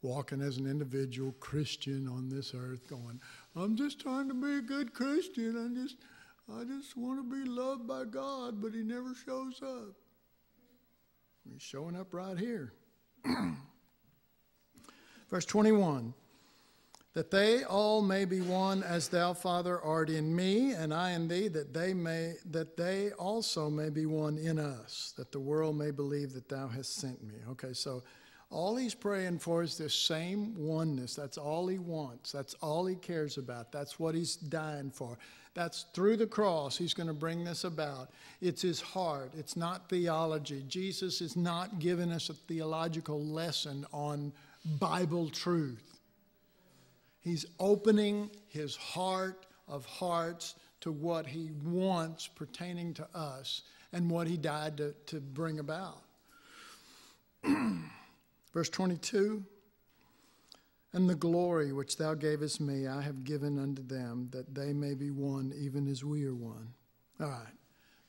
walking as an individual Christian on this earth going, I'm just trying to be a good Christian. I'm just I just want to be loved by God, but he never shows up. He's showing up right here. Verse 21 that they all may be one as thou father art in me and i in thee that they may that they also may be one in us that the world may believe that thou hast sent me okay so all he's praying for is this same oneness. That's all he wants. That's all he cares about. That's what he's dying for. That's through the cross he's going to bring this about. It's his heart. It's not theology. Jesus is not giving us a theological lesson on bible truth. He's opening his heart of hearts to what he wants pertaining to us and what he died to, to bring about. Verse 22 And the glory which thou gavest me, I have given unto them, that they may be one, even as we are one. All right.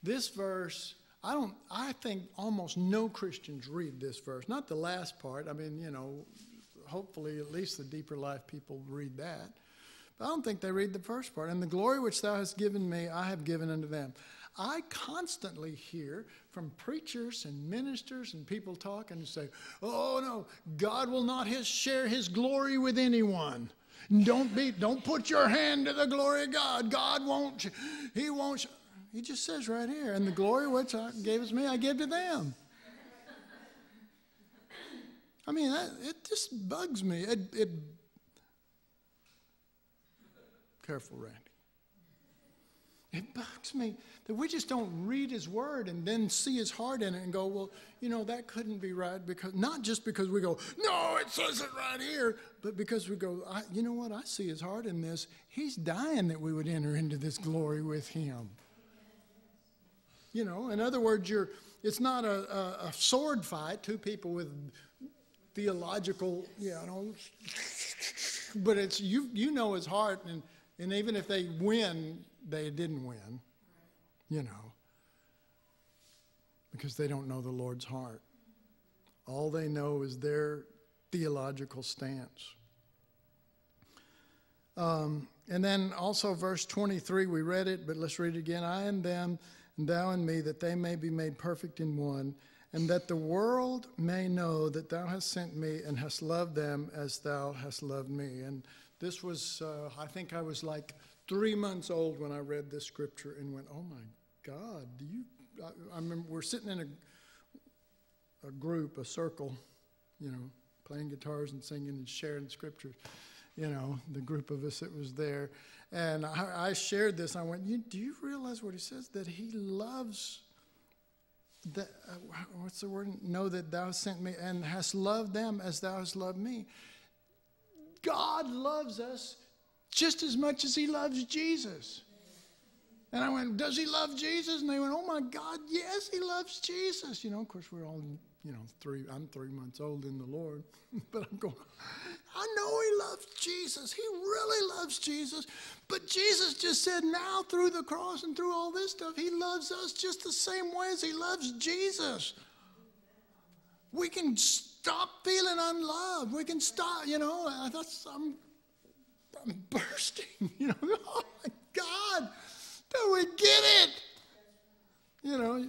This verse, I don't, I think almost no Christians read this verse. Not the last part. I mean, you know, hopefully at least the deeper life people read that. But I don't think they read the first part. And the glory which thou hast given me, I have given unto them. I constantly hear from preachers and ministers and people talking and say, oh no, God will not his, share his glory with anyone. Don't be, don't put your hand to the glory of God. God won't, he won't. He just says right here, and the glory which I gave us me, I give to them. I mean, that, it just bugs me. It, it, careful, Randy. It bugs me that we just don't read his word and then see his heart in it and go, well, you know, that couldn't be right because not just because we go, no, it says it right here, but because we go, you know what, I see his heart in this. He's dying that we would enter into this glory with him. You know, in other words, you're, it's not a, a, a sword fight, two people with theological, you know, but it's you you know his heart, and and even if they win, they didn't win, you know, because they don't know the Lord's heart. All they know is their theological stance. Um, and then also verse 23, we read it, but let's read it again. I and them, and thou and me, that they may be made perfect in one and that the world may know that thou hast sent me and hast loved them as thou hast loved me. And this was, uh, I think I was like three months old when I read this scripture and went, oh my God, do you? I, I remember we're sitting in a, a group, a circle, you know, playing guitars and singing and sharing scriptures. You know, the group of us that was there. And I, I shared this. I went, you, Do you realize what he says? That he loves that, uh, what's the word? Know that thou sent me and hast loved them as thou hast loved me. God loves us just as much as he loves Jesus. And I went, Does he love Jesus? And they went, Oh my God, yes, he loves Jesus. You know, of course, we're all, you know, three, I'm three months old in the Lord. but I'm going, I know he loves Jesus. He really loves Jesus. But Jesus just said now through the cross and through all this stuff, he loves us just the same way as he loves Jesus. We can stop feeling unloved. We can stop, you know, I thought I'm, I'm bursting, you know, oh my God, do we get it? You know,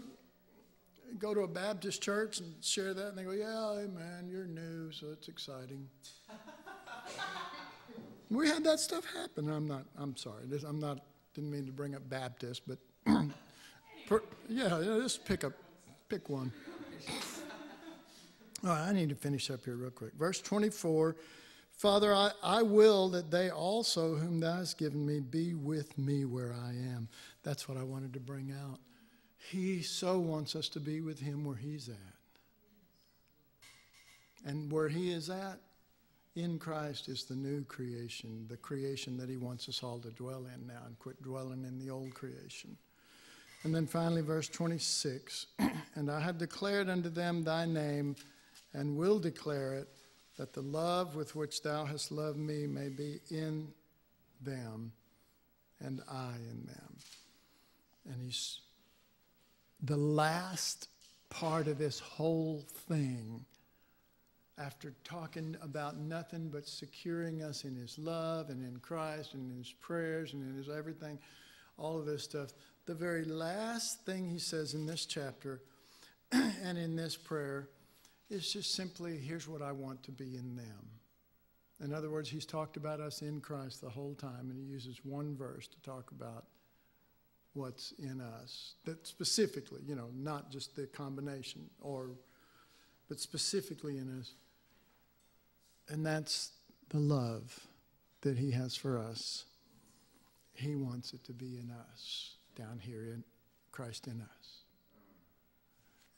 go to a Baptist church and share that, and they go, Yeah, man, you're new, so it's exciting. we had that stuff happen. I'm not, I'm sorry. This, I'm not, didn't mean to bring up Baptist, but per, yeah, just pick up, pick one. All right, I need to finish up here real quick. Verse 24 Father, I, I will that they also, whom thou hast given me, be with me where I am. That's what I wanted to bring out. He so wants us to be with Him where He's at. And where He is at, in Christ, is the new creation, the creation that He wants us all to dwell in now and quit dwelling in the old creation. And then finally, verse 26 And I have declared unto them thy name, and will declare it, that the love with which thou hast loved me may be in them, and I in them. And he's the last part of this whole thing after talking about nothing but securing us in his love and in Christ and in his prayers and in his everything, all of this stuff, the very last thing he says in this chapter and in this prayer is just simply, here's what I want to be in them. In other words, he's talked about us in Christ the whole time, and he uses one verse to talk about what's in us. That specifically, you know, not just the combination, or but specifically in us. And that's the love that he has for us. He wants it to be in us, down here in Christ in us.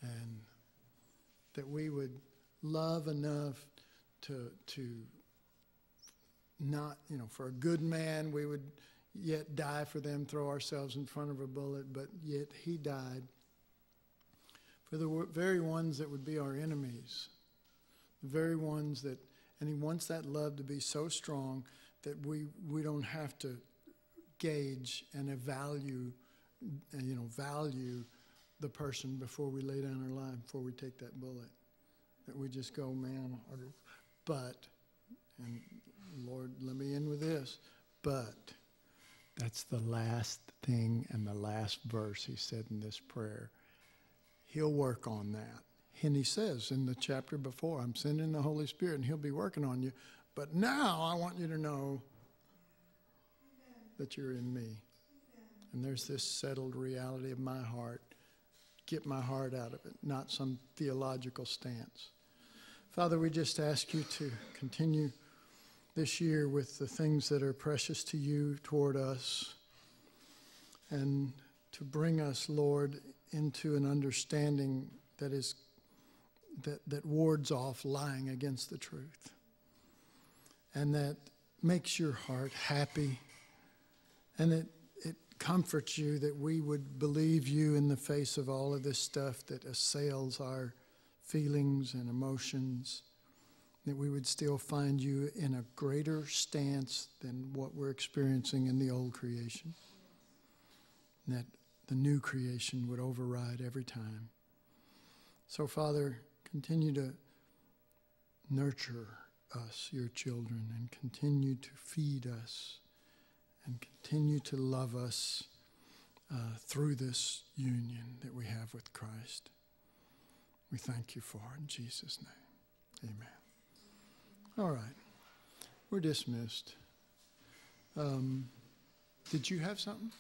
And that we would love enough to, to not, you know, for a good man, we would yet die for them, throw ourselves in front of a bullet, but yet he died for the very ones that would be our enemies, the very ones that and He wants that love to be so strong that we, we don't have to gauge and value, you know, value the person before we lay down our life, before we take that bullet. That we just go, man, but, and Lord, let me end with this, but that's the last thing and the last verse he said in this prayer. He'll work on that. And he says in the chapter before, I'm sending the Holy Spirit and he'll be working on you. But now I want you to know that you're in me. And there's this settled reality of my heart. Get my heart out of it, not some theological stance. Father, we just ask you to continue this year with the things that are precious to you toward us and to bring us, Lord, into an understanding that is that, that wards off lying against the truth and that makes your heart happy and it, it comforts you that we would believe you in the face of all of this stuff that assails our feelings and emotions, that we would still find you in a greater stance than what we're experiencing in the old creation, that the new creation would override every time. So, Father, Continue to nurture us, your children, and continue to feed us and continue to love us uh, through this union that we have with Christ. We thank you for it in Jesus' name. Amen. All right. We're dismissed. Um, did you have something?